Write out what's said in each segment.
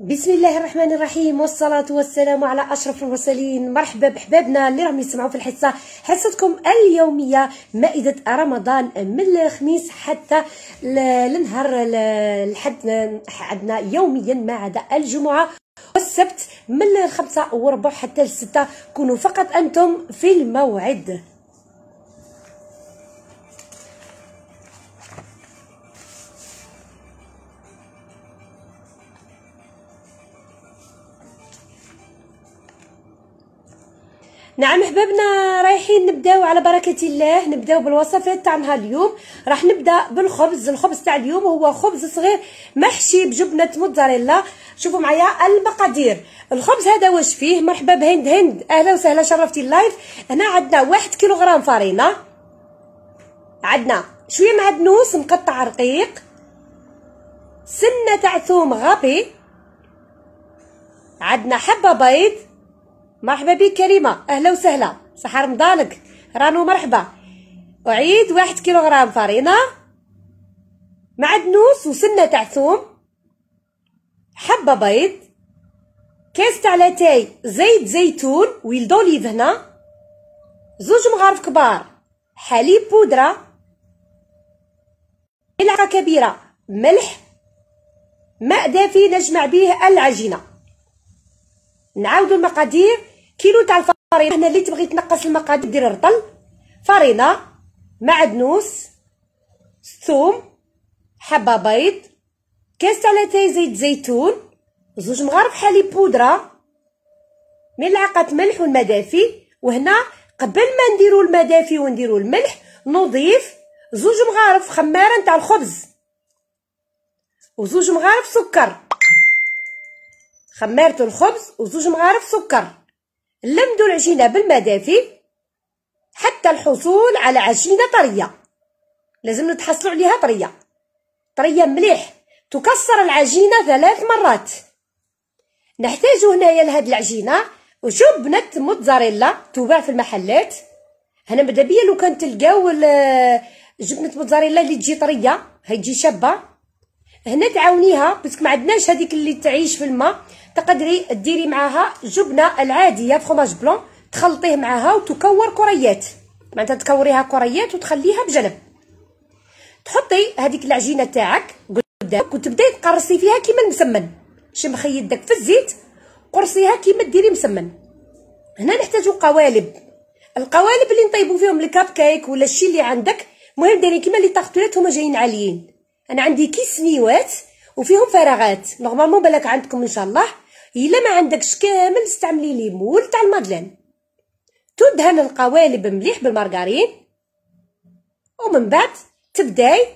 بسم الله الرحمن الرحيم والصلاة والسلام على أشرف المرسلين. مرحبا بحبابنا اللي راهم يسمعوا في الحصة. حصتكم اليومية مائدة رمضان من الخميس حتى لنهار الحد عندنا يوميا ما عدا الجمعة والسبت من الخمسة وربع حتى الستة. كونوا فقط أنتم في الموعد. نعم أحبابنا رايحين نبداو على بركة الله نبداو بالوصفات تاع نهار اليوم. راح نبدأ بالخبز الخبز تاع اليوم هو خبز صغير محشي بجبنة موتزاريلا. شوفوا معايا المقادير. الخبز هذا واش فيه؟ مرحبا بهند هند. أهلا وسهلا شرفتي اللايف. هنا عندنا واحد كيلوغرام فرينه عندنا شوية معدنوس مقطع رقيق. سنة تاع ثوم غابي. عندنا حبة بيض. مرحبا بك كريمة. أهلا وسهلا. صحة رمضانك رانو مرحبا. أعيد واحد كيلوغرام فرينة. معدنوس وسنة تاع ثوم حبة بيض. كاس تاع لاتاي زيت زيتون. huile d'olive هنا زوج مغارف كبار. حليب بودرة. ملعقة كبيرة. ملح. ماء دافي نجمع به العجينة. نعاودو المقادير. كيلو تاع الفرينة. هنا اللي تبغي تنقص المقادير دير رطل فرينة معدنوس ثوم حبة بيض كاس تاع لاتاي زيت زيتون زوج مغارف حليب بودرة ملعقة ملح والماء دافي وهنا قبل ما نديرو الماء دافي ونديرو الملح نضيف زوج مغارف خمارة نتاع الخبز. وزوج مغارف سكر. خمرت الخبز وزوج مغارف سكر. لمدوا العجينه بالماء دافي حتى الحصول على عجينه طرية. لازم نتحصلوا عليها طرية. طرية مليح. تكسر العجينة ثلاث مرات. نحتاج هنايا لهاد العجينة. جبنة موتزاريلا تباع في المحلات. هنا ماذا بيا؟ لو كان تلقاو جبنة موتزاريلا اللي تجي طرية هاي تجي شابة. هنا تعاونيها parce que ما عندناش هذيك اللي تعيش في الماء. تقدري ديري معاها جبنة العادية fromage blanc تخلطيه معاها وتكور كريات معناتها تكوريها كريات وتخليها بجنب تحطي هذيك العجينة تاعك قدامك وتبداي تقرصي فيها كيما المسمن. شمخي يدك في الزيت قرصيها كيما ديري مسمن. هنا نحتاجو قوالب. القوالب اللي نطيبو فيهم الكاب كيك ولا الشي اللي عندك المهم ديري كيما les tartelettes هما جايين عاليين. أنا عندي كي سنيوات وفيهم فراغات. normalement بالك عندكم إن شاء الله. إلا ما عندكش كامل استعملي les moules تاع ال madeleine تدهن القوالب مليح بالمارغرين ومن بعد تبداي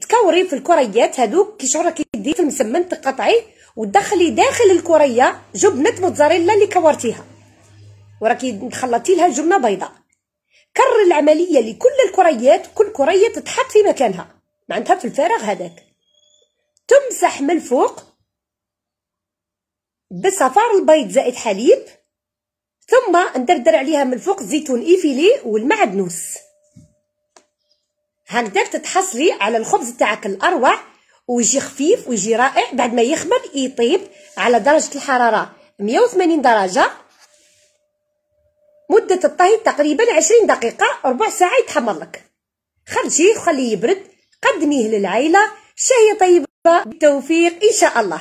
تكوري في الكريات هذوك كي شعورك يدي في المسمن تقطعي وتدخلي داخل الكرية جبنه موتزاريلا اللي كورتيها. وراكي خلطتي لها جبنة بيضاء. كرر العملية لكل الكريات كل كرية تتحط في مكانها. معناتها في الفراغ هذاك. تمسح من الفوق بصفار البيض زائد حليب ثم ندردر عليها من الفوق زيتون إيفيلي والمعدنوس هكذاك تتحصلي على الخبز تاعك الأروع ويجي خفيف ويجي رائع بعد ما يخمر يطيب على درجة الحرارة 180 درجة. مدة الطهي تقريبا 20 دقيقة ربع ساعة يتحمر لك. خرجيه وخليه يبرد قدميه للعائله شهية طيبة بالتوفيق إن شاء الله.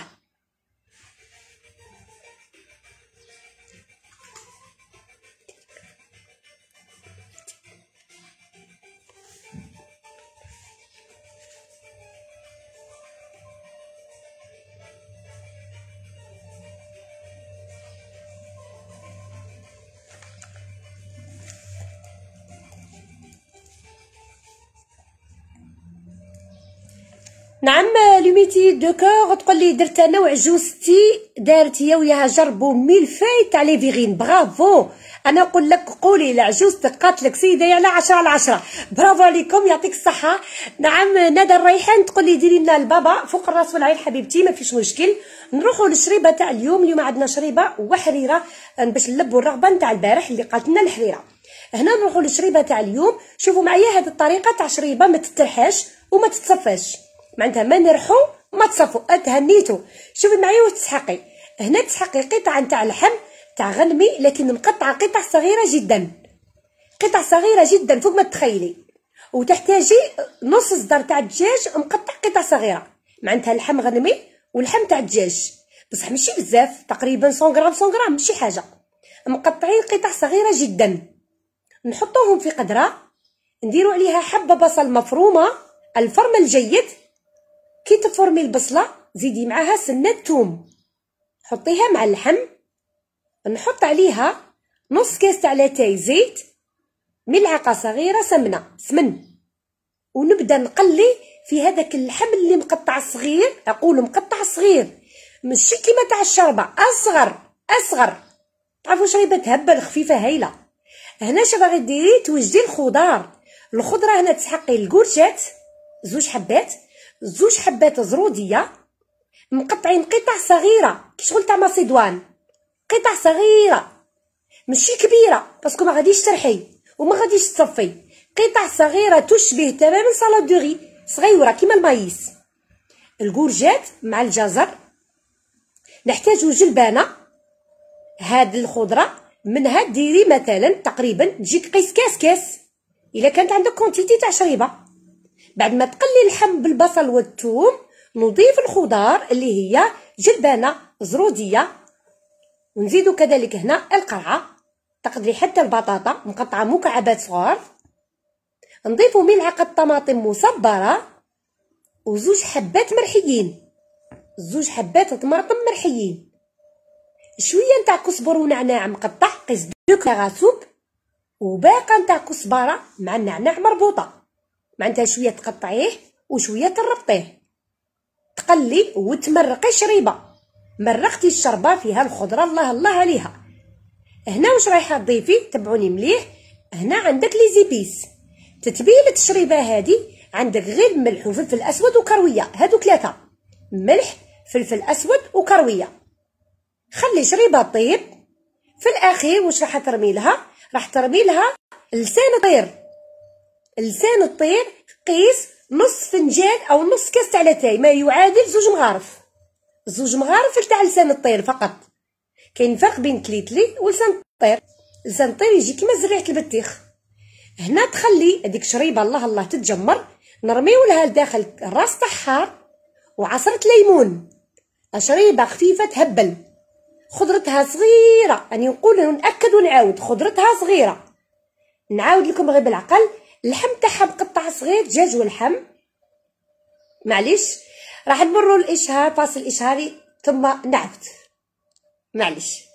نعم l'amitié du cœur تقول لي درت أنا وعجوزتي دارت هي وياها جربوا ميلفاي تاع les verrines برافو! أنا نقول لك قولي لعجوزتك قاتلك سيدة على 10 على 10 برافو عليكم يعطيك الصحة. نعم ندى الريحان تقول لي ديري لنا البابا فوق الراس والعين حبيبتي ما فيش مشكل. نروحوا للشريبة تاع اليوم اليوم عندنا شريبة وحريرة باش نلبوا الرغبة نتاع البارح اللي قالت لنا الحريرة. هنا نروحوا للشريبة تاع اليوم. شوفوا معايا هذه الطريقة تاع شريبة ما تترحاش وما تتصفاش. معناتها ما نرحو ما تصفوا تهنيتو شوفي معايا واش تسحقي. هنا تسحقي قطعة نتاع اللحم تاع غنمي لكن مقطعة قطع صغيرة جدا. قطع صغيرة جدا فوق ما تخيلي وتحتاجي نص صدر تاع الدجاج مقطع قطع صغيرة. معناتها اللحم غنمي واللحم تاع الدجاج. بصح ماشي بزاف تقريبا 100 غرام 100 غرام ماشي حاجة. مقطعين قطع صغيرة جدا. نحطوهم في قدرة نديرو عليها حبة بصل مفرومة الفرم الجيد كي تفرمي البصلة زيدي معاها سنة توم. حطيها مع اللحم. نحط عليها نص كاس تاع لاتاي زيت ملعقة صغيرة سمنة سمن. ونبدأ نقلي في هذاك اللحم اللي مقطع صغير أقول مقطع صغير. ماشي كيما تاع الشربة أصغر أصغر. تعرفوا شريبه تهبل خفيفه هايلة؟ هنا شنو باغي ديري توجدي الخضار. الخضرة هنا تسحقي ال courgettes زوج حبات. زوج حبات زرودية مقطعين قطع صغيرة. كي شغل تاع macédoine؟ قطع صغيرة. ماشي كبيرة parce que ما غاديش ترحي وما غاديش تصفي. قطع صغيرة تشبه تماما salade de riz صغيره كيما ال maïs. الكورجات مع الجزر. نحتاجو جلبانة. هاد الخضرة منها ديري مثلا تقريبا تجيك قيس كاس كاس. إلا كانت عندك كونتيتي تاع شريبة. بعد ما تقلي اللحم بالبصل والثوم نضيف الخضار اللي هي جلبانة زرودية. ونزيدو كذلك هنا القرعة. تقدري حتى البطاطا مقطعة مكعبات صغار. نضيفو ملعقة طماطم مصبرة. وزوج حبات مرحيين. زوج حبات طماطم مرحيين. شوية نتاع كزبر ونعناع مقطع قيس دو كغاسوب وباقة نتاع كزبره مع النعناع مربوطة. معناتها شوية تقطعيه وشوية تربطيه. تقلي وتمرقي شريبة. مرقتي الشربة فيها الخضرة الله الله عليها. هنا واش رايحة تضيفي تبعوني مليح. هنا عندك les épices. تتبيلة الشريبة هذه عندك غير ملح وفلفل أسود وكروية. هادو ثلاثة. ملح فلفل أسود وكروية. خلي شريبة طيب. في الأخير واش راح ترمي لها؟ راح ترمي لها لسان الطير لسان الطير قيس نص فنجان أو نص كاس تاع لاتاي ما يعادل زوج مغارف. زوج مغارف تاع لسان الطير فقط. كاين فرق بين تليتلي ولسان الطير. لسان الطير يجي كيما زريعه البطيخ هنا تخلي هذيك شريبة الله الله تتجمر نرميو لها لداخل راس طحار وعصره ليمون. شريبه خفيفة تهبل. خضرتها صغيرة راني يعني نقول نأكد ونعاود خضرتها صغيرة. نعاود لكم غير بالعقل اللحم تاعها مقطع صغير دجاج واللحم معليش؟ راح نمروا الإشهار فاصل إشهاري ثم نعود معليش.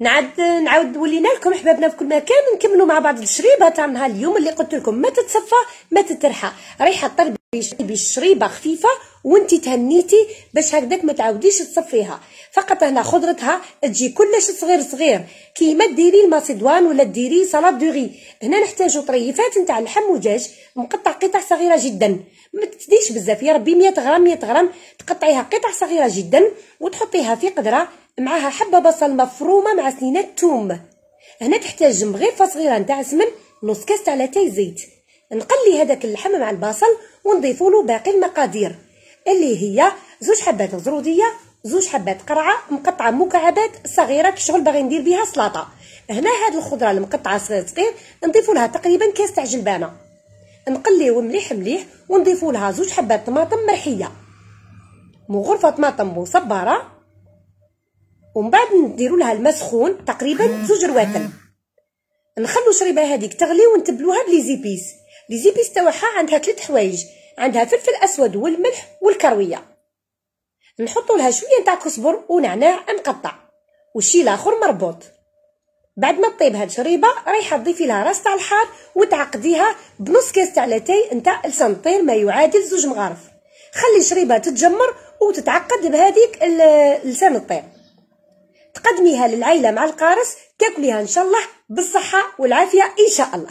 نعد نعاود ولينا لكم حبابنا في كل مكان نكملوا مع بعض الشريبة تاع نهار اليوم اللي قلت لكم ما تتصفى ما تترحى. رايحة طيبي الشريبه خفيفة وانت تهنيتي باش هكذاك ما تعاوديش تصفيها. فقط هنا خضرتها تجي كلش صغير صغير. كيما ديري ال macédoine ولا ديري salade de riz هنا نحتاجو طريفات نتاع اللحم ودجاج مقطع قطع صغيرة جدا. ما تديش بزاف يا ربي 100 غرام 100 غرام. تقطعيها قطع صغيرة جدا وتحطيها في قدرة معاها حبة بصل مفرومة مع سنينات توم. هنا تحتاج مغرفة صغيرة نتاع سمن نص كاس تاع لاتاي زيت. نقلي هذاك اللحم مع البصل ونضيفوا له باقي المقادير. اللي هي زوج حبات زرودية زوج حبات قرعة مقطعة مكعبات صغيرة كشغل باغي ندير بها سلطه هنا هاد الخضرة المقطعة صغير صغير نضيفوا لها تقريبا كاس تاع جلبانة. نقليو مليح مليح ونضيفوا لها زوج حبات طماطم مرحية. مغرفة طماطم مصبرة ومن بعد نديروا لها الماء سخون تقريبا زوج رواتل نخلو شريبة هذيك تغلي ونتبلوها بلي زيبيس. لي زيبيس تاعها عندها ثلاث حوايج. عندها فلفل أسود والملح والكروية. نحطوا لها شوية نتاع كزبر ونعناع مقطع. والشي الآخر مربوط. بعد ما طيب هاد الشريبه رايحة تضيفي لها راس تاع الحار وتعقديها بنص كاس تاع لاتاي نتاع لسان الطير ما يعادل زوج مغارف. خلي الشريبة تتجمر وتتعقد بهذيك لسان الطير تقدميها للعائله مع القارص تاكليها إن شاء الله بالصحة والعافية إن شاء الله.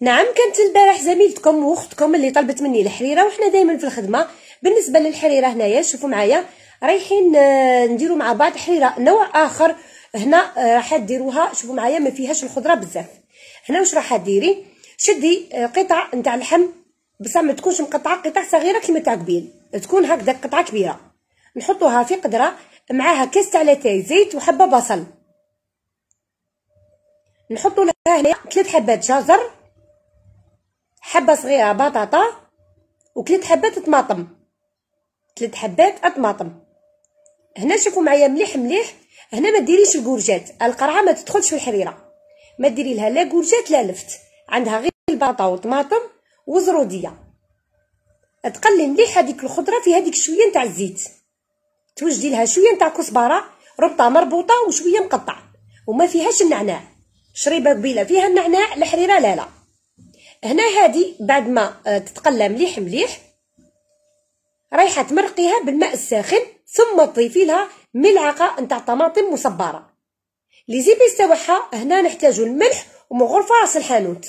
نعم كانت البارح زميلتكم وأختكم اللي طلبت مني الحريرة وحنا دائما في الخدمة. بالنسبة للحريرة هنايا شوفوا معايا. رايحين آه، نديروا مع بعض حريره نوع آخر هنا آه، راح ديروها. شوفوا معايا ما فيهاش الخضرة بزاف. هنا واش راح ديري؟ شدي آه، قطع نتاع اللحم. بصح ما تكونش مقطعة قطع صغيرة كيما تاع قبيل. تكون هكذا قطعة كبيرة. نحطوها في قدرة معاها كاس تاع لاتاي زيت وحبة بصل. نحطوا لها هنا ثلاث حبات جزر حبة صغيرة بطاطا وثلاث حبات طماطم. ثلاث حبات طماطم. هنا شوفوا معايا مليح مليح. هنا ما ديريش الكورجات. القرعة ما تدخلش في الحريرة. ما ديري لها لا كورجات لا لفت. عندها غير البطاطا وطماطم وزرودية. تقلي مليح هذيك الخضرة في هذيك شوية نتاع الزيت. توجدي لها شوية نتاع كزبرة ربطة مربوطة وشوية مقطع وما فيهاش النعناع. شريبة قبيلة فيها النعناع الحريرة لا لا. هنا هادي بعد ما آه، تتقلى مليح مليح رايحه تمرقيها بالماء الساخن ثم تضيفي لها ملعقة نتاع طماطم مصبرة. les épices تاعها هنا نحتاجو الملح ومغرفة راس الحانوت.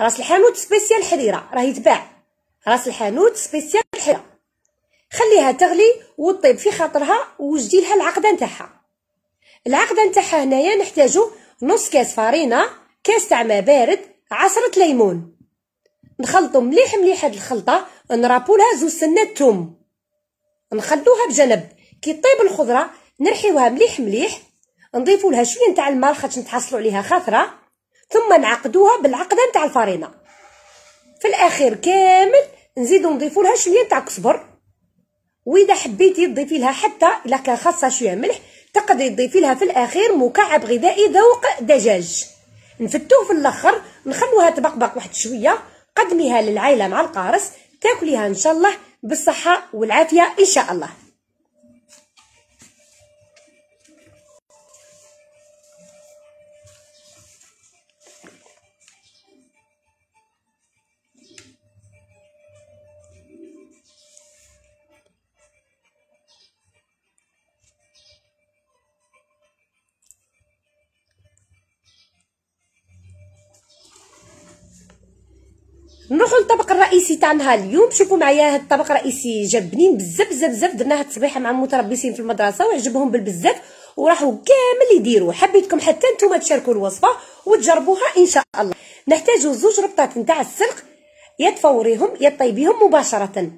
راس الحانوت spécial حريره راه يتباع راس الحانوت spécial حريره خليها تغلي وطيب في خاطرها وجدي لها العقدة نتاعها. العقدة نتاعها هنايا نحتاجو نص كاس فارينه كاس تاع ماء بارد عصرة ليمون. نخلطو مليح مليح هاد الخلطة نرابو لها زوج سنات توم. نخلوها بجنب. كي طيب الخضرة نرحيوها مليح مليح نضيفو لها شوية نتاع الماء خاطش نتحصلوا عليها خاطرة ثم نعقدوها بالعقدة نتاع الفرينة. في الأخير كامل نزيدو نضيفو لها شوية نتاع كزبر وإذا حبيتي تضيفي لها حتى إلا كان خاصها شوية ملح تقدري تضيفي لها في الأخير مكعب غذائي ذوق دجاج. نفتوه في الأخر نخلوها تبقبق واحد شوية قدميها للعائلة مع القارص تاكليها إن شاء الله بالصحة والعافية إن شاء الله. نروحوا للطبق الرئيسي تاعنا اليوم. شوفوا معايا هاد الطبق الرئيسي جاب بنين بزاف بزاف بزاف. درناه الصبيحه مع المتربصين في المدرسة وعجبهم بالبزاف وراحوا كامل يديروا حبيتكم حتى نتوما تشاركوا الوصفة وتجربوها إن شاء الله. نحتاجوا زوج ربطات نتاع السلق يا تفوريهم يا طيبيهم مباشرة.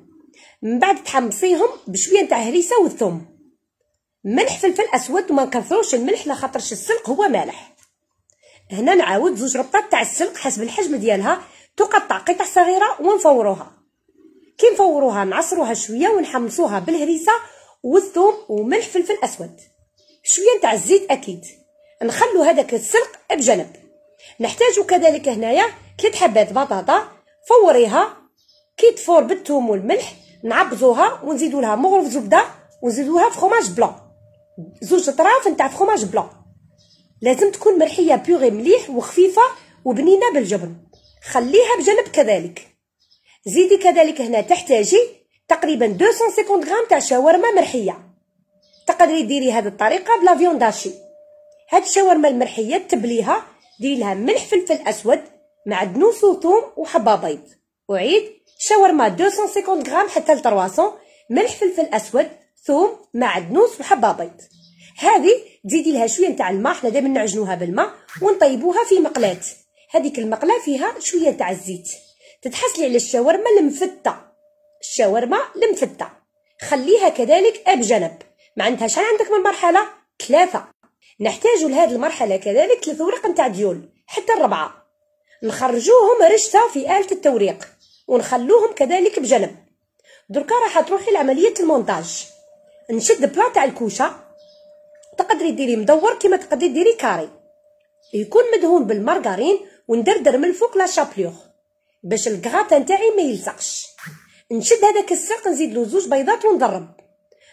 من بعد تحمصيهم بشوية نتاع هريسة والثوم. ملح فلفل أسود وما نكثروش الملح لخاطرش السلق هو مالح. هنا نعاود زوج ربطات تاع السلق حسب الحجم ديالها. تقطع قطع صغيرة ونفوروها. كي نفوروها نعصروها شوية ونحمصوها بالهريسة والثوم وملح فلفل أسود. شوية نتاع الزيت أكيد. نخلو هذاك السلق بجنب. نحتاج كذلك هنايا ثلاث حبات بطاطا فوريها. كي تفور بالثوم والملح نعبزوها ونزيدو لها مغرف زبدة ونزيدو لها فخوماج بلون زوج طراف نتاع فخوماج بلون لازم تكون مرحيه بيغي مليح وخفيفة وبنينة بالجبن. خليها بجنب كذلك. زيدي كذلك هنا تحتاجي تقريبا 250 غرام تاع شاورما مرحية. تقدري ديري هذه الطريقة بلا فيونداشي هاد الشاورما المرحية تبليها ديري لها ملح فلفل أسود معدنوس وثوم وحبة بيض. وعيد شاورما 250 غرام حتى ل 300 ملح فلفل أسود ثوم معدنوس وحبة بيض. هذه تزيدي لها شوية نتاع الماء حنا دائما نعجنوها بالماء ونطيبوها في مقلاة. هذيك المقلة فيها شوية تاع الزيت. تتحصلي على الشاورما المفتة. الشاورما المفتة. خليها كذلك بجنب ما شحال عندك من مرحلة؟ ثلاثة. نحتاج لهذه المرحلة كذلك ثلاث ورق نتاع ديول حتى الربعة. نخرجوهم رشتة في آلة التوريق. ونخلوهم كذلك بجنب. دركا راح تروحي لعملية المونتاج. نشد plat تاع الكوشة. تقدري ديري مدور كيما تقدري ديري carré. يكون مدهون بالمارغرين وندردر من الفوق la chapelure باش الكغاتا نتاعي ما يلصقش نشد هذاك السلق نزيد له زوج بيضات ونضرب.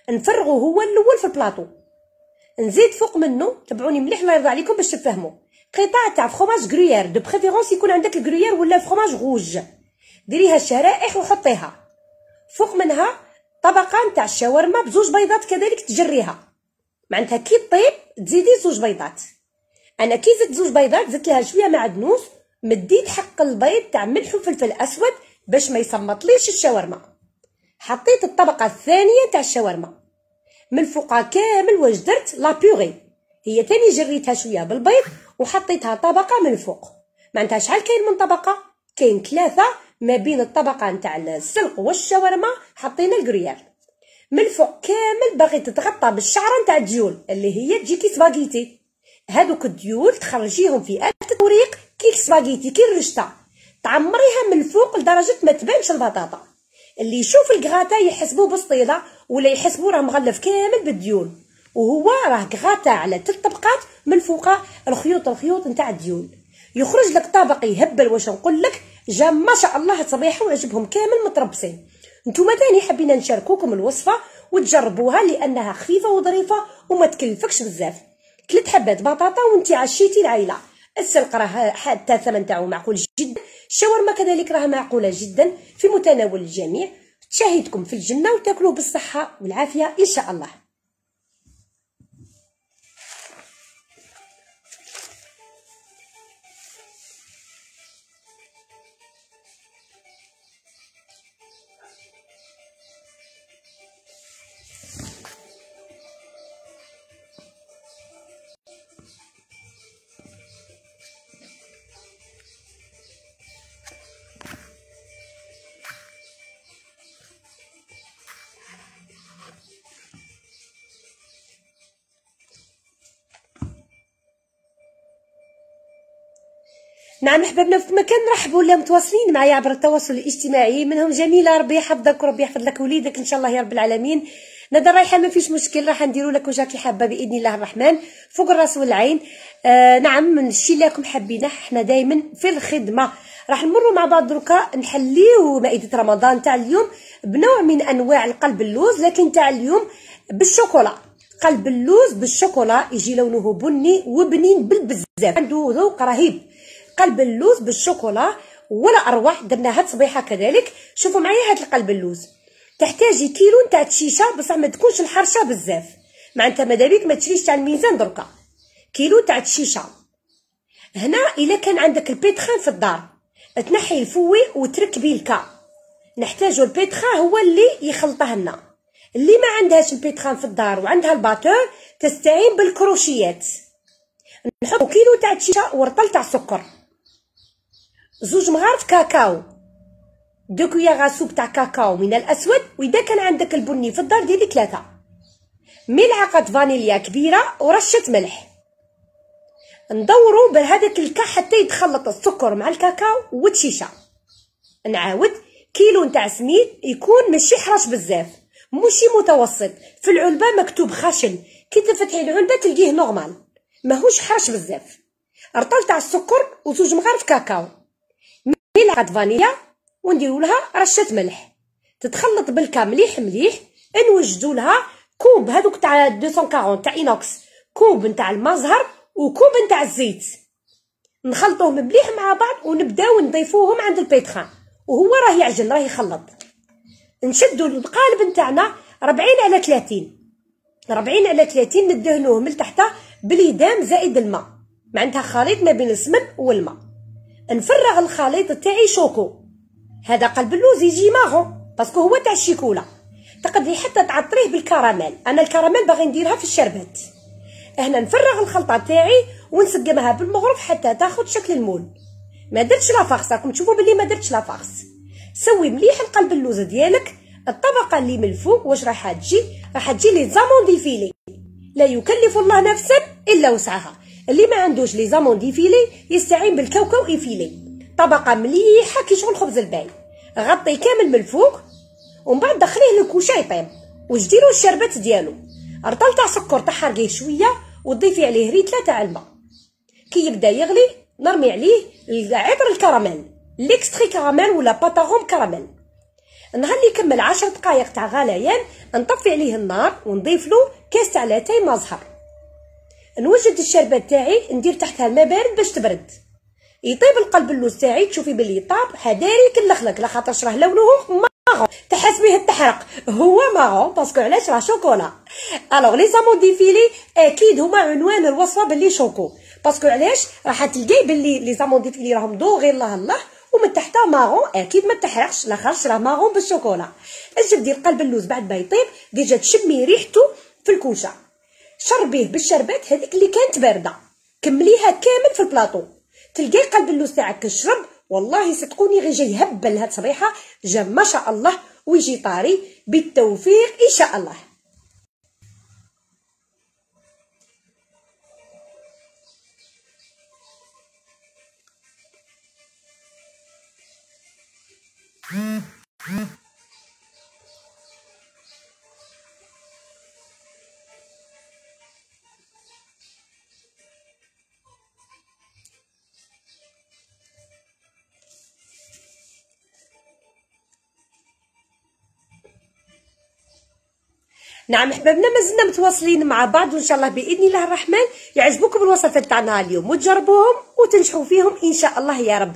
نفرغو هو الأول في البلاطو. نزيد فوق منه تبعوني مليح الله يرضى عليكم باش تفهموا. قطع تاع fromage gruyère de préférence يكون عندك ال gruyère ولا فخوماج غوج ديريها الشرائح وحطيها. فوق منها طبقة نتاع الشاورما بزوج بيضات كذلك تجريها. معناتها كي طيب تزيدي زوج بيضات. أنا كي زدت زوج بيضات زدت لها شوية معدنوس مديت حق البيض تاع ملح وفلفل أسود باش ما يصمطليش الشاورما. حطيت الطبقة الثانية تاع الشاورما. من فوقها كامل واش درت؟ la purée. هي تاني جريتها شوية بالبيض وحطيتها طبقة من فوق. معناتها شحال كاين من طبقة؟ كاين ثلاثة ما بين الطبقة نتاع السلق والشاورما حطينا الكريال من الفوق كامل باغي تتغطى بالشعرة نتاع الديول اللي هي تجي كي سباغيتي. هادوك الديول تخرجيهم في آلة التوريق كي سباغيتي كي الرشته تعمريها من الفوق لدرجة ما تبانش البطاطا. اللي يشوف الكغاتا يحسبوه بسطيله ولا يحسبوه راه مغلف كامل بالديول. وهو راه كغاتا على ثلاث طبقات من فوق الخيوط الخيوط نتاع الديول. يخرج لك طبق يهبل واش نقول لك جا ما شاء الله تصبيحه وعجبهم كامل متربصين. نتوما تاني حبينا نشاركوكم الوصفة وتجربوها لأنها خفيفة وظريفة وما تكلفكش بزاف. ثلاث حبات بطاطا وانت عشيتي العيله السلق راه حتى الثمن تاعو معقول جدا. الشاورما كذلك راه معقولة جدا في متناول الجميع. تشاهدكم في الجنة وتاكلوه بالصحة والعافية إن شاء الله. نعم احبابنا في مكان نرحبوا ولا متواصلين معايا عبر التواصل الاجتماعي. منهم جميله ربي يحفظك وربي يحفظ لك وليدك إن شاء الله يا رب العالمين. ندى رايحة ما فيش مشكل راح نديروا لك وجهك حابه بإذن الله الرحمن. فوق الرأس والعين. آه نعم الشيء اللي راكم حابينه إحنا دائما في الخدمة. راح نمروا مع بعض دركا نحليو مائدة رمضان تاع اليوم بنوع من أنواع القلب اللوز لكن تاع اليوم بالشوكولا. قلب اللوز بالشوكولا يجي لونه بني وبنين بالبزاف. عنده ذوق رهيب. قلب اللوز بالشوكولا ولا اروع درناها تصبيحة كذلك. شوفوا معايا هاد القلب اللوز. تحتاجي كيلو نتاع الشيشه بصح ما تكونش الحرشة بزاف. معناتها مادابيك ما تشريش تاع الميزان دركا. كيلو تاع الشيشه هنا إلا كان عندك ال pétrin في الدار. تنحي ال fouet وتركبي ال K. نحتاجو ال pétrin هو اللي يخلطه لنا اللي ما عندهاش ال pétrin في الدار وعندها ال batteur تستعين بالكروشيات. نحطو كيلو تاع الشيشه ورطل تاع سكر. زوج مغارف كاكاو. deux cuillères à soupe تاع كاكاو من الأسود وإذا كان عندك البني في الدار ديري ثلاثة. ملعقة فانيليا كبيرة ورشة ملح. ندورو بهذاك ال K حتى يتخلط السكر مع الكاكاو والشيشة. نعاود كيلو نتاع سميد يكون ماشي حراش بزاف. ماشي متوسط. في العلبة مكتوب خشن. كي تفتحي العلبة تلقيه normal. ماهوش حراش بزاف. رطل تاع السكر وزوج مغارف كاكاو. ملعقه فانيليا ونديروا لها رشة ملح. تتخلط بال K مليح مليح نوجدوا لها كوب هذوك تاع 240 تاع inox كوب نتاع الماء زهر وكوب نتاع الزيت. نخلطوهم مليح مع بعض ونبداو نضيفوهم عند ال pétrin. وهو راه يعجن راه يخلط. نشدوا القالب نتاعنا 40 على 30 40 على 30 ندهنوه من تحت باليدام زائد الماء. معناتها خليط ما بين السمن والماء. نفرغ الخليط تاعي choco. هذا قلب اللوز يجي marron parce que هو تاع الشيكولا. تقدري حتى تعطريه بالكراميل. أنا الكراميل باغي نديرها في الشربات. هنا نفرغ الخلطة تاعي ونسقمها بالمغرف حتى تاخذ شكل ال moule. ما درتش la farce راكم تشوفوا بلي ما درتش la farce سوي مليح القلب اللوز ديالك الطبقة اللي من الفوق واش راح تجي؟ راح تجي les amandes effilées لا يكلف الله نفسا إلا وسعها. اللي ما عندوش les amandes effilées يستعين بالكاوكاو effilé. طبقة مليحة كي شغل خبز الباي غطي كامل من الفوق ومن بعد دخليه للكوشة يطيب. وجديرو الشربات ديالو؟ رطل تاع سكر تحرقيه شوية وتضيفي عليه ليترة تاع الماء. كي يبدأ يغلي نرمي عليه عطر الكراميل. l'extrait caramel ولا pâte arôme caramel. نهار اللي يكمل عشر دقائق تاع غليان نطفي عليه النار ونضيف له كاس تاع لاتاي مزهر نوجد الشربات تاعي ندير تحتها الماء بارد باش تبرد. يطيب القلب اللوز تاعي تشوفي بلي طاب حداري كلخلك لاخاطرش راه لونه marron. تحس به التحرق. هو marron parce que علاش راه شوكولا. alors les amandes effilées أكيد هما عنوان الوصفه بلي choco parce que علاش راح تلقاي بلي les amandes effilées راهم dorées الله الله ومن تحتها marron أكيد ما تحرقش لاخاطش راه marron بالشوكولا. أجي دير قلب اللوز بعد ما يطيب déjà تشمي ريحته في الكوشة. شربيه بالشربات هذيك اللي كانت باردة. كمليها كامل في البلاطو. تلقاي قلب اللوز تاعك كي شرب. والله صدقوني غير جاي يهبل هاد الصبيحه جا ما شاء الله ويجي طاري. بالتوفيق إن شاء الله. نعم احبابنا مازلنا متواصلين مع بعض وإن شاء الله بإذن الله الرحمن يعجبكم الوصفات تاعنا اليوم وتجربوهم وتنجحوا فيهم إن شاء الله يا رب.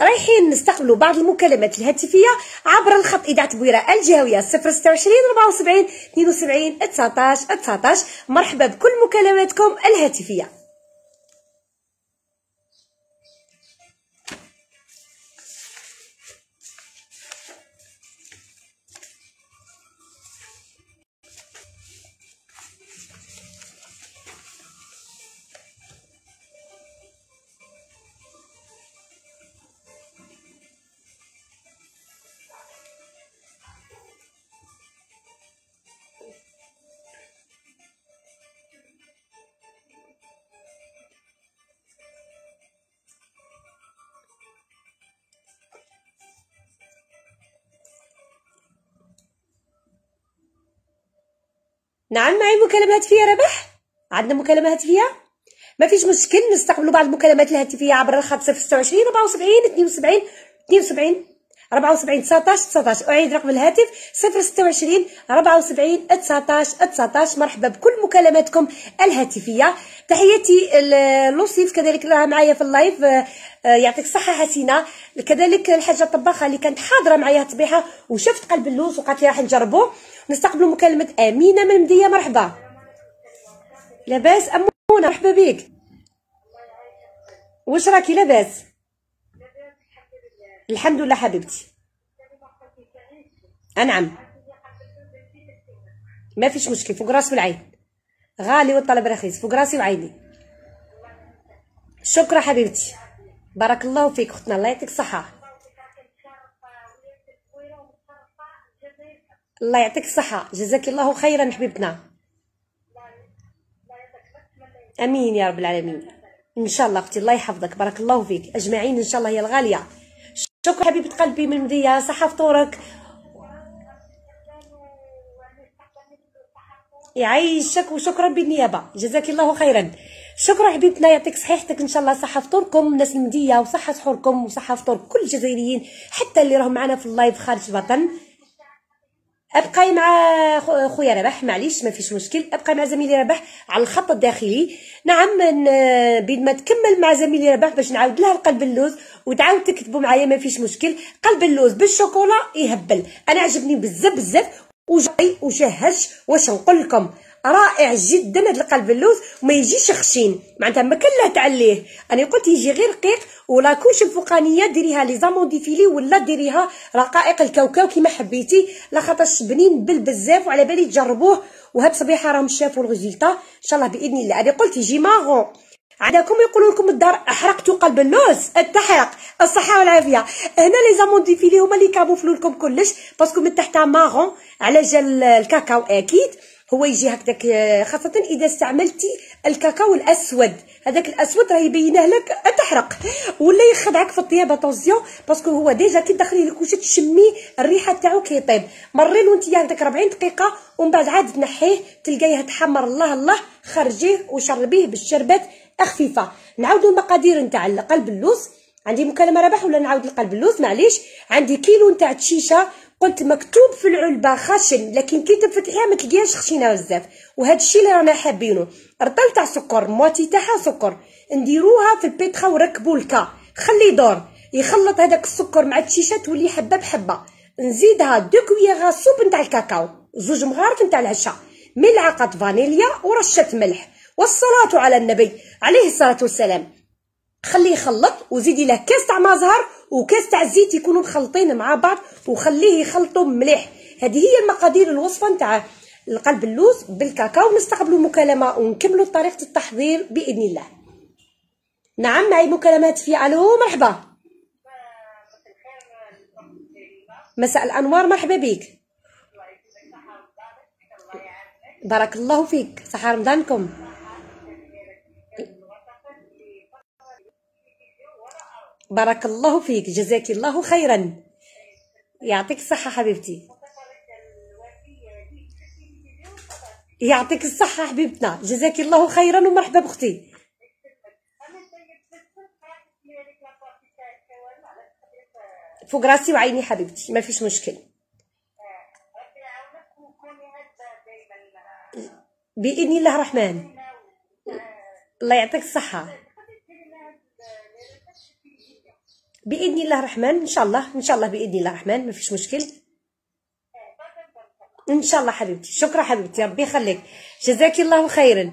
رايحين نستقبلوا بعض المكالمات الهاتفية عبر الخط إذاعة بويرة الجهوية 026 74 72 19 19 مرحبا بكل مكالماتكم الهاتفية. نعم معي مكالمة هاتفية ربح؟ عندنا مكالمة هاتفية ما فيش مشكل نستقبلوا بعض المكالمات الهاتفية عبر الخط 26 74 72 72 74 19 19 أعيد رقم الهاتف 026 74 19 19 مرحبا بكل مكالماتكم الهاتفية. تحياتي لوسيف كذلك راها معايا في اللايف. آه، آه، يعطيك الصحة حسينة. كذلك الحاجة الطباخة اللي كانت حاضرة معايا الطبيحة وشفت قلب اللوز وقالت لي راح نجربوه نستقبلوا مكالمة أمينة من المدية. مرحبا. لاباس أمونة مرحبا بك. واش راكي لاباس؟ الحمد لله حبيبتي. أنعم. ما فيش مشكل. فوق راسي والعين. غالي والطلب رخيص. فوق راسي وعيني. شكرا حبيبتي. بارك الله فيك اختنا الله يعطيك الصحة. الله يعطيك الصحة. جزاك الله خيرا حبيبتنا. أمين يا رب العالمين. إن شاء الله أختي الله يحفظك. بارك الله فيك. أجمعين إن شاء الله يا الغالية. شكرا حبيبة قلبي من مديه صحه فطورك يعيشك وشكرا بالنيابة. جزاك الله خيرا. شكرا حبيبتنا يعطيك صحيحتك إن شاء الله. صحه فطوركم ناس المديه وصحة سحوركم وصحه فطور كل الجزائريين حتى اللي راهم معنا في اللايف خارج الوطن. ابقاي مع خويا رباح معليش ما فيش مشكل. ابقاي مع زميلي رباح على الخط الداخلي. نعم بيد ما تكمل مع زميلي رباح باش نعاود لها قلب اللوز وتعاود تكتبوا معايا ما فيش مشكل. قلب اللوز بالشوكولا يهبل. أنا عجبني بزاف بزاف. وجاي وشهش واش نقول لكم. رائع جدا هذا القلب اللوز وما يجيش خشين معناتها ما كان له تعليه. أنا قلت يجي غير رقيق و la couche الفوقانية ديريها les amandes effilées ولا ديريها رقائق الكاوكاو كيما حبيتي. لا خاطرش بنين بل بزاف وعلى بالي تجربوه. وهاد الصبيحة راهم شافوا ال résultat. إن شاء الله بإذن الله. أنا قلت يجي marron. عندكم يقولوا لكم الدار احرقتوا قلب اللوز. التحرق الصحة والعافية. هنا les amandes effilées هما اللي كاموفلاو لكم كلش. parce que من تحتها marron على جال الكاكاو أكيد. هو يجي هكذاك خاصة إذا استعملتي الكاكاو الأسود. هذاك الأسود راه يبينه لك تحرق. ولا يخدعك في الطياب attention parce que هو déjà كي تدخليه الكوشه تشمي الريحة تاعو كيطيب. مرين وانت عندك 40 دقيقة ومن بعد عاد تنحيه تلقايه تحمر. الله الله خرجيه وشربيه بالشربات خفيفه نعاودوا المقادير نتاع قلب اللوز. عندي مكالمة ربح ولا نعاود القلب اللوز؟ معليش. عندي كيلو نتاع الشيشه قلت مكتوب في العلبة خشن لكن كي تفتحيها ما تلقيهاش خشينة بزاف. وهذا الشيء اللي رانا حابينه رطل تاع سكر moitié تاعها سكر. نديروها في ال pétrin وركبوا ال K. خلي يدور. يخلط هذاك السكر مع الشيشه تولي حبة بحبة. نزيدها deux cuillères à soupe نتاع الكاكاو. زوج مغارف نتاع العشاء. ملعقة فانيليا ورشة ملح. والصلاة على النبي عليه الصلاة والسلام. خليه يخلط وزيدي له كاس تاع مازهر وكاس تاع الزيت يكونوا مخلطين مع بعض وخليه يخلطوا مليح. هذه هي المقادير الوصفة نتاع القلب اللوز بالكاكاو. نستقبلوا مكالمة ونكملوا طريقة التحضير بإذن الله. نعم معي مكالمات في ألو مرحبا. مساء الأنوار مرحبا بك. بارك الله فيك. صحة رمضانكم. بارك الله فيك جزاك الله خيرا. يعطيك الصحة حبيبتي. يعطيك الصحة حبيبتنا. جزاك الله خيرا ومرحبا بختي فوق راسي وعيني حبيبتي ما فيش مشكل. بإذن الله الرحمن. الله يعطيك الصحة. بإذن الله الرحمن إن شاء الله إن شاء الله بإذن الله الرحمن ما فيش مشكل. إن شاء الله حبيبتي شكرا حبيبتي ربي يخليك. جزاك الله خيرا.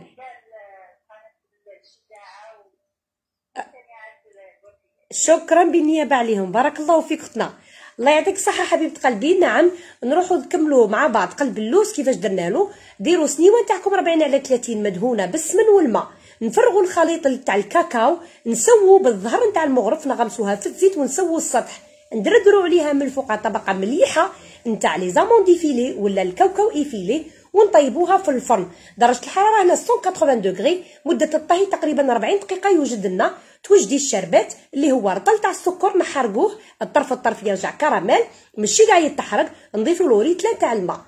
شكرا بالنيابة عليهم. بارك الله فيك أختنا. الله يعطيك الصحة حبيبة قلبي. نعم نروحوا نكملوا مع بعض قلب اللوز كيفاش درنا له. ديروا سنيوة تاعكم 40 على 30 مدهونة بالسمن والماء. نفرغوا الخليط تاع الكاكاو نسووا بالظهر نتاع المغرف نغمسوها في الزيت ونسووا السطح. ندردروا عليها من الفوق طبقة مليحة نتاع les amandes effilées ولا الكاوكاو effilé ونطيبوها في الفرن. درجة الحرارة هنا 180 degrés مدة الطهي تقريبا 40 دقيقة يوجد لنا. توجدي الشربات اللي هو رطل تاع السكر نحرقوه الطرف الطرف يرجع كراميل ماشي كاع يتحرق. نضيفوا له ريتله تاع الماء.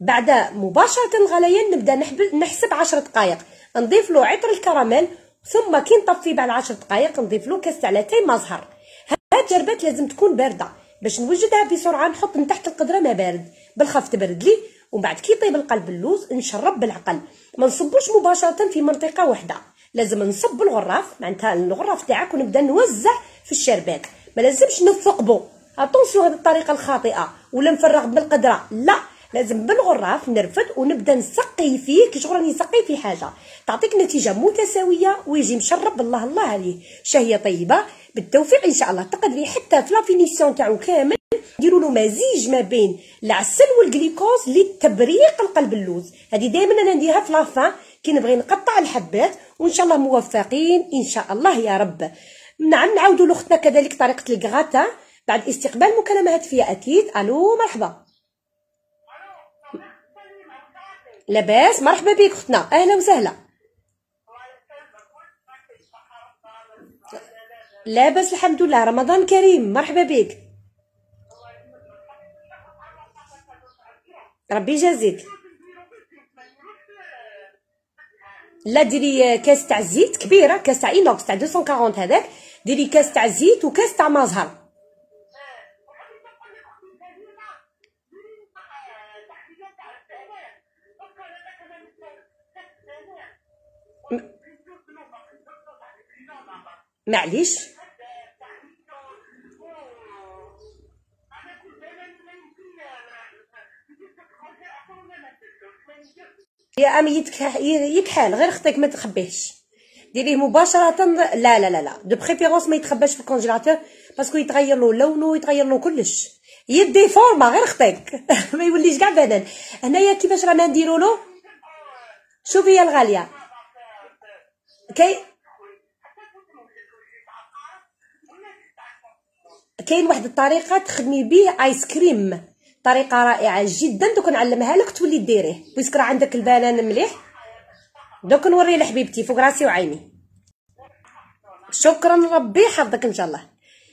بعد مباشرة الغليان نبدأ نحسب 10 دقائق نضيف له عطر الكراميل ثم كي نطفي بعد 10 دقائق نضيف له كاس تاع لاتاي مزهر هاد الشربات لازم تكون باردة باش نوجدها بسرعة نحط من تحت القدرة ما بارد بالخف تبرد لي ومن بعد كي يطيب القلب اللوز نشرب بالعقل. ما نصبوش مباشرة في منطقة واحدة لازم نصب الغراف معناتها الغراف تاعك ونبدأ نوزع في الشربات. ما لازمش نثقبو attention هذه الطريقة الخاطئة. ولا نفرغ بالقدرة. لا. لازم بالغراف نرفد ونبدا نسقي فيه كي شغل راني نسقي في حاجة. تعطيك نتيجة متساوية ويجي مشرب الله الله عليه شهية طيبة بالتوفيق إن شاء الله. تقدري حتى في la finition تاعو كامل نديروا له مزيج ما بين العسل والجليكوز لتبريق القلب اللوز. هذه دائما أنا نديرها في la fin كي نبغي نقطع الحبات وإن شاء الله موفقين إن شاء الله يا رب. نعم نعاودوا لأختنا كذلك طريقة الكغاتا بعد استقبال مكالمه هاتفيه أكيد ألو مرحبا. لاباس مرحبا بك اختنا أهلا وسهلا. لاباس الحمد لله. رمضان كريم مرحبا بك. ربي يجازيك. لا ديري كاس تاع الزيت كبيرة كاس تاع inox تاع 240 هذاك. ديري كاس تاع الزيت وكاس تاع مزهر معليش. يا امي يكحال غير خطيك ما تخبيهش. ديريه مباشرة. لا لا لا لا. de préférence ما يتخباش في ال congélateur parce que يتغير له لونه يتغير له كلش. يدي فورما غير خطيك. ما يوليش كاع بنان. هنايا كيفاش رانا نديرو له؟ شوفي يا الغالية. كي كاين واحد الطريقة تخدمي به ايس كريم طريقة رائعة جدا. دوك نعلمها لك تولي ديريه. بيسك راه عندك البنان مليح. دوك نوري لحبيبتي فوق راسي وعيني. شكرا ربي يحفظك إن شاء الله.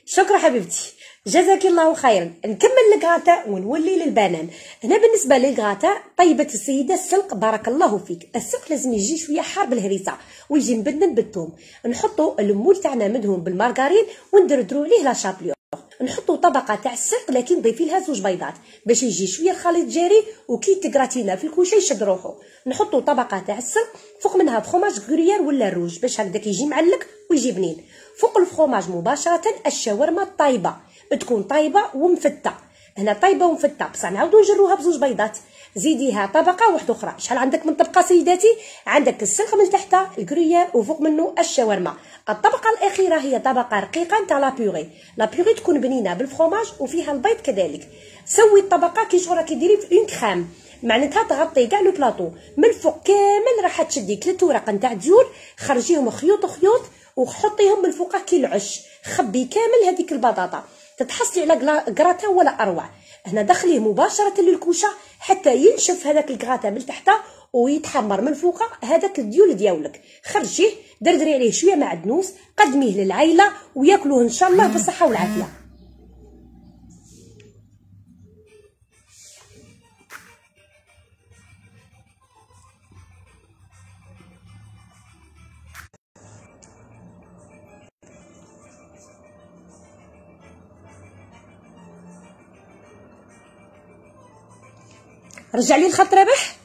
شكرا حبيبتي. جزاك الله خيرا. نكمل الكغاتا ونولي للبنان. هنا بالنسبة للكغاتا طيبة السيدة السلق بارك الله فيك. السلق لازم يجي شوية حار بالهريسة ويجي مبنن بالثوم. نحطوا المول تاعنا مدهون بالمارغرين وندردرو عليه لا شابليو. نحطوا طبقة تاع السلق لكن نضيفي لها زوج بيضات. باش يجي شوية الخليط جاري وكي تكراتينا في الكوشه يشد روحو. نحطوا طبقة تاع السلق فوق منها فخوماج غريير ولا روج باش هكذاك يجي معلق ويجي بنين فوق الفخوماج مباشرة الشاورما الطايبة. تكون طايبة ومفتة. هنا طايبة ومفتة بصح نعاودو نجروها بزوج بيضات. زيديها طبقة واحدة أخرى. شحال عندك من طبقة سيداتي؟ عندك السلق من تحت الكرويير وفوق منه الشاورما. الطبقة الأخيرة هي طبقة رقيقة نتاع la purée la purée تكون بنينة بال fromage وفيها البيض كذلك. سوي الطبقة كي شغل راكي ديري في une crème معناتها تغطي كاع le plateau. من فوق كامل راح تشدي ثلاث ورق نتاع ديول خرجيهم خيوط خيوط وحطيهم من فوقه كي العش. خبي كامل هذيك البطاطا. تتحصلي على كراتا ولا أروع. هنا دخليه مباشره للكوشه حتى ينشف هذاك الكراتا من تحت ويتحمر من فوق هذاك الديول ديالك. خرجيه دردري عليه شوية معدنوس قدميه للعائله وياكلوه إن شاء الله بالصحة والعافية. رجع لي الخط رابح.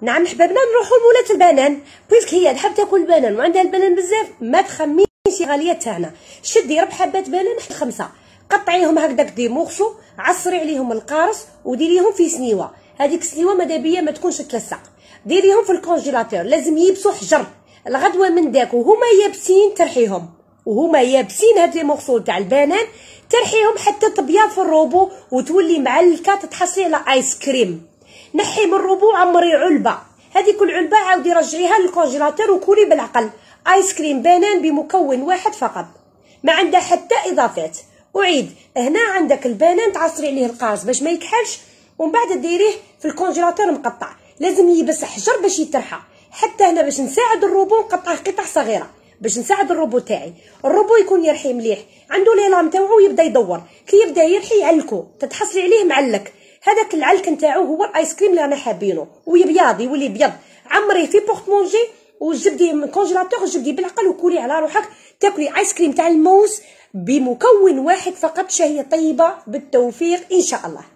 نعم حبابنا نروحوا لمولات البنان. puisque هي تحب تاكل البنان وعندها البنان بزاف ما تخميش غالية تاعنا شدي ربع حبات بنان خمسة. قطعيهم هكذاك des morceaux عصري عليهم القارص وديريهم في سنيوة. هذيك السنيوة ماذا بيا؟ ما تكونش تلصق ديريهم في ال congélateur لازم يبسوا حجر. الغدوة من داك وهما يابسين ترحيهم. وهما يابسين هاد les morceaux تاع البنان ترحيهم حتى تبيض في الروبو وتولي معلكه تتحصلي على ايس كريم نحي من الروبو عمري علبة. هذيك العلبه عاودي رجعيها لل congélateur وكولي بالعقل. ايس كريم بنان بمكون واحد فقط. ما عنده حتى إضافات. وعيد هنا عندك البنان تعصري عليه القارص باش ما يكحلش ومن بعد ديريه في ال congélateur مقطع. لازم يبس حجر باش يترحى. حتى هنا باش نساعد الروبو نقطع قطع صغيرة. باش نساعد الروبو تاعي. الروبو يكون يرحي مليح. عنده les lames تاعو يبدأ يدور. كي يبدأ يرحي يعلكو تتحصلي عليه معلك. هذاك العلك نتاعو هو الآيس كريم اللي رانا حابينه. ويبيض يولي بيض. عمريه في porte-manger وجبدي من congélateur جبدي بالعقل وكولي على روحك. تاكلي آيس كريم تاع الموز بمكون واحد فقط شهية طيبة بالتوفيق إن شاء الله.